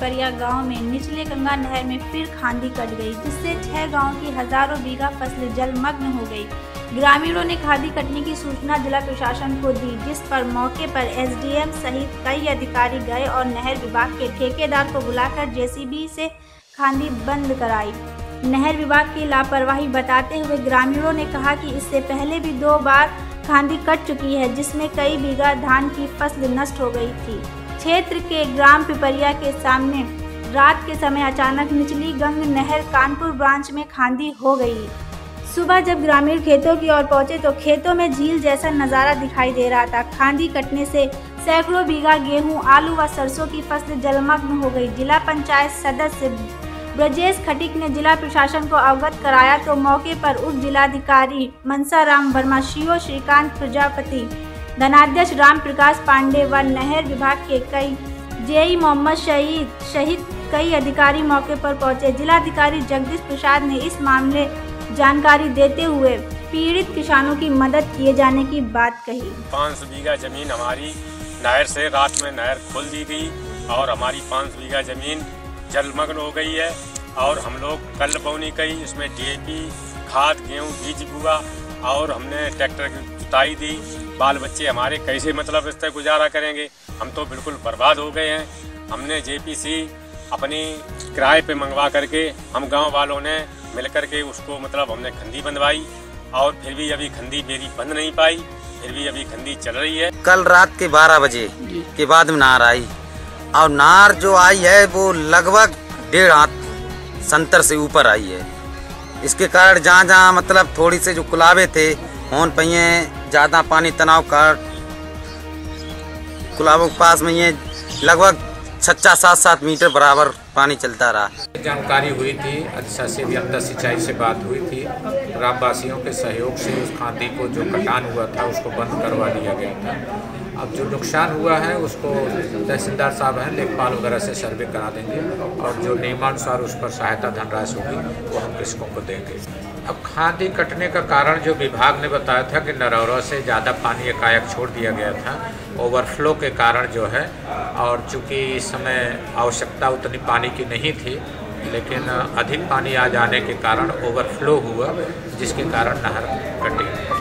गंगा नहर में फिर खांदी कट गई, जिससे छह गाँवों की हज़ारों बीघा फ़सल जलमग्न हो गई। ग्रामीणों ने खादी कटने की सूचना जिला प्रशासन को दी, जिस पर मौके पर एसडीएम सहित कई अधिकारी गए और नहर विभाग के ठेकेदार को बुलाकर जेसीबी से खांदी बंद कराई। नहर विभाग की लापरवाही बताते हुए ग्रामीणों ने कहा कि इससे पहले भी दो बार खांदी कट चुकी है, जिसमें कई बीघा धान की फ़सल नष्ट हो गई थी। क्षेत्र के ग्राम पिपरिया के सामने रात के समय अचानक निचली गंग नहर कानपुर ब्रांच में खांदी हो गई। सुबह जब ग्रामीण खेतों की ओर पहुँचे तो खेतों में झील जैसा नज़ारा दिखाई दे रहा था। खांदी कटने से सैकड़ों बीघा गेहूँ, आलू व सरसों की फ़सल जलमग्न हो गई। जिला पंचायत सदस्य ब्रजेश खटिक ने जिला प्रशासन को अवगत कराया तो मौके पर उप जिलाधिकारी मनसाराम वर्मा सीओ श्रीकांत प्रजापति धनाध्यक्ष राम प्रकाश पांडे व नहर विभाग के कई जेई मोहम्मद शहीद शहीद कई अधिकारी मौके पर पहुँचे। जिलाधिकारी जगदीश प्रसाद ने इस मामले जानकारी देते हुए पीड़ित किसानों की मदद किए जाने की बात कही। पाँच बीघा ज़मीन हमारी नहर से रात में नहर खोल दी गई और हमारी पाँच बीघा ज़मीन जलमग्न हो गई है और हम लोग कल पौनी कई इसमें डीएपी खाद, गेहूँ, बीज बुआ और हमने ट्रैक्टर जुताई दी बाल बच्चे हमारे कैसे मतलब इस तरह गुजारा करेंगे? हम तो बिल्कुल बर्बाद हो गए हैं। हमने जेपीसी अपनी किराए पे मंगवा करके हम गाँव वालों ने मिल करके उसको मतलब हमने खंदी बंधवाई और फिर भी अभी खंदी मेरी बंद नहीं पाई फिर भी अभी खंदी चल रही है। कल रात के 12 बजे के बाद में नार आई और नार जो आई है वो लगभग डेढ़ हाथ संतर से ऊपर आई है। इसके कारण जहाँ जहाँ मतलब थोड़ी से जो कुलावे थे होन पहिए ज़्यादा पानी तनाव का गुलाबों के पास में ये लगभग छच्चा सात सात मीटर बराबर पानी चलता रहा। जानकारी हुई थी अधिशासी अभियंता सिंचाई से बात हुई थी। ग्रामवासियों के सहयोग से उस खादी को जो कटान हुआ था, उसको बंद करवा दिया गया था। अब जो नुकसान हुआ है, उसको तहसीलदार साहब हैं लेखपाल वगैरह से सर्वे करा देंगे और जो नियमानुसार उस पर सहायता धनराशि होगी, वो हम कृषकों को देंगे। अब खादी कटने का कारण जो विभाग ने बताया था कि नरौरा से ज़्यादा पानी एकाएक छोड़ दिया गया था, ओवरफ्लो के कारण जो है, और चूँकि इस समय आवश्यकता उतनी पानी की नहीं थी, लेकिन अधिक पानी आ जाने के कारण ओवरफ्लो हुआ, जिसके कारण नहर कटी।